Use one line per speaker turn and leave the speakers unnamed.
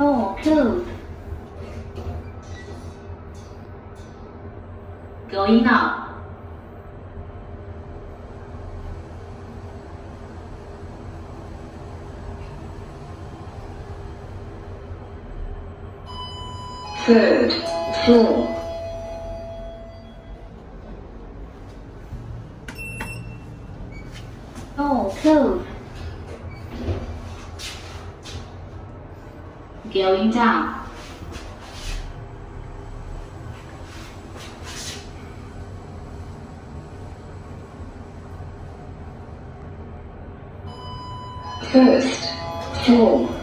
Door closed. Going up.
Third floor.
Door closed. Going down.
First floor.